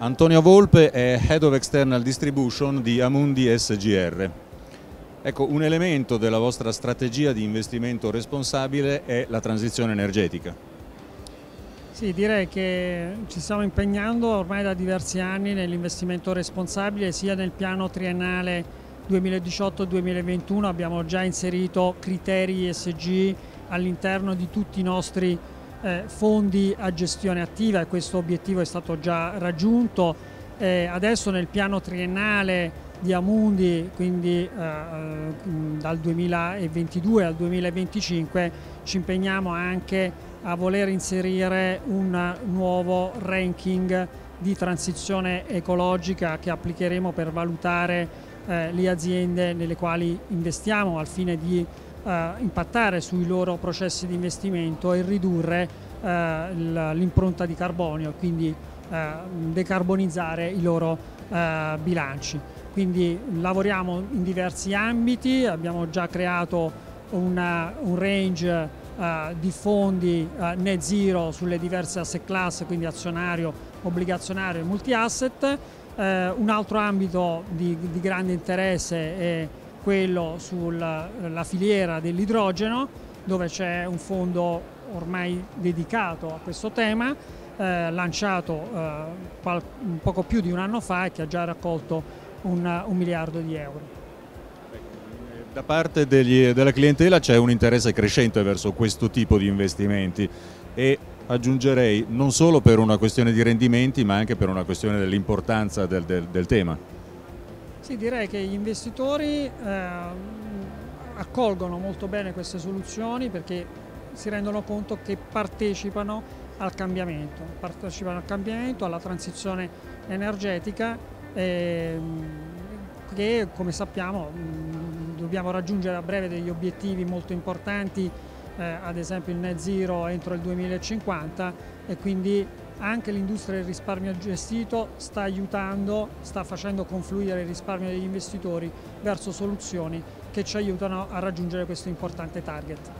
Antonio Volpe è Head of External Distribution di Amundi SGR. Ecco, un elemento della vostra strategia di investimento responsabile è la transizione energetica. Sì, direi che ci stiamo impegnando ormai da diversi anni nell'investimento responsabile sia nel piano triennale 2018-2021 abbiamo già inserito criteri ESG all'interno di tutti i nostri eh, fondi a gestione attiva e questo obiettivo è stato già raggiunto. Eh, adesso nel piano triennale di Amundi, quindi eh, dal 2022 al 2025, ci impegniamo anche a voler inserire un nuovo ranking di transizione ecologica che applicheremo per valutare eh, le aziende nelle quali investiamo al fine di eh, impattare sui loro processi di investimento e ridurre eh, l'impronta di carbonio, quindi eh, decarbonizzare i loro eh, bilanci. Quindi lavoriamo in diversi ambiti, abbiamo già creato una, un range uh, di fondi uh, net zero sulle diverse asset class, quindi azionario, obbligazionario e multi-asset. Uh, un altro ambito di, di grande interesse è quello sulla filiera dell'idrogeno dove c'è un fondo ormai dedicato a questo tema eh, lanciato eh, poco più di un anno fa e che ha già raccolto un, un miliardo di euro. Da parte degli, della clientela c'è un interesse crescente verso questo tipo di investimenti e aggiungerei non solo per una questione di rendimenti ma anche per una questione dell'importanza del, del, del tema. Sì, direi che gli investitori eh, accolgono molto bene queste soluzioni perché si rendono conto che partecipano al cambiamento, partecipano al cambiamento, alla transizione energetica eh, che come sappiamo mh, dobbiamo raggiungere a breve degli obiettivi molto importanti, eh, ad esempio il net zero entro il 2050 e quindi anche l'industria del risparmio gestito sta aiutando, sta facendo confluire il risparmio degli investitori verso soluzioni che ci aiutano a raggiungere questo importante target.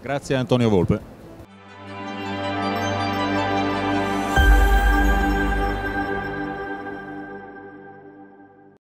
Grazie Antonio Volpe.